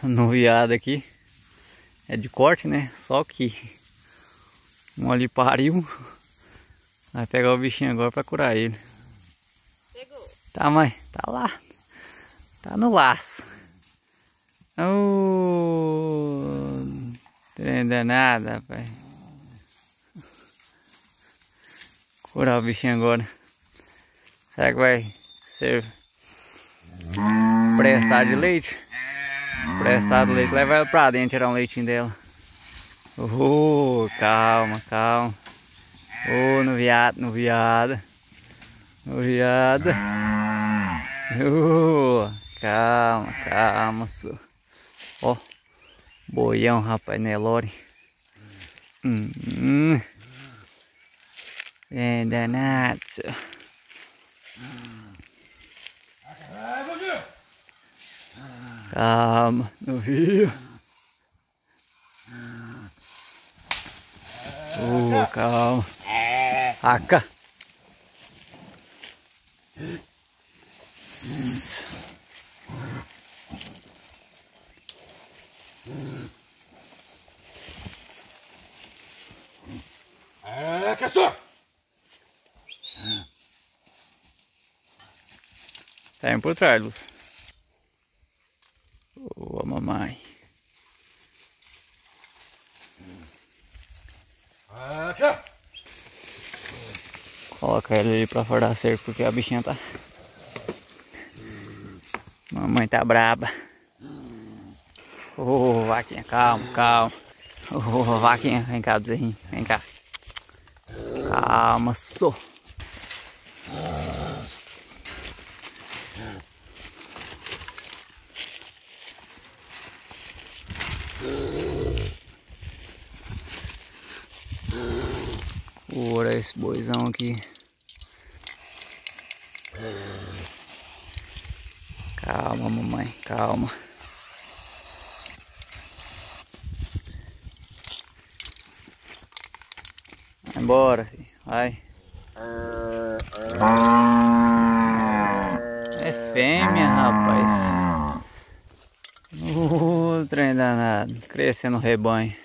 no viado aqui. É de corte, né? Só que um ali pariu. Vai pegar o bichinho agora pra curar ele. Pegou. Tá, mãe? Tá lá. Tá no laço. Oh, trem danado, rapaz. Curar o bichinho agora. Será que vai ser prestado de leite? Prestado leite. Leva ela pra dentro tirar um leitinho dela. Oh, calma, calma. Oh, no viado, no viado. No viado. Oh, calma, calma, só. Ó, boião, rapaz, Nelore. Hum, hum. É danado, só. Calma, não viu? Oh, calma. Aca. É, que só? Tá indo por trás, Luz. Aqui. Coloca ele ali pra fora da cerca porque a bichinha tá. Mamãe tá braba. Ô, oh, vaquinha, calma, calma. Ô, oh, vaquinha, vem cá, bezerrinho, vem cá. Calma, só. Ora esse boizão aqui. Calma, mamãe, calma. Vai embora, filho. vai. É fêmea, rapaz. O trem danado, crescendo o rebanho.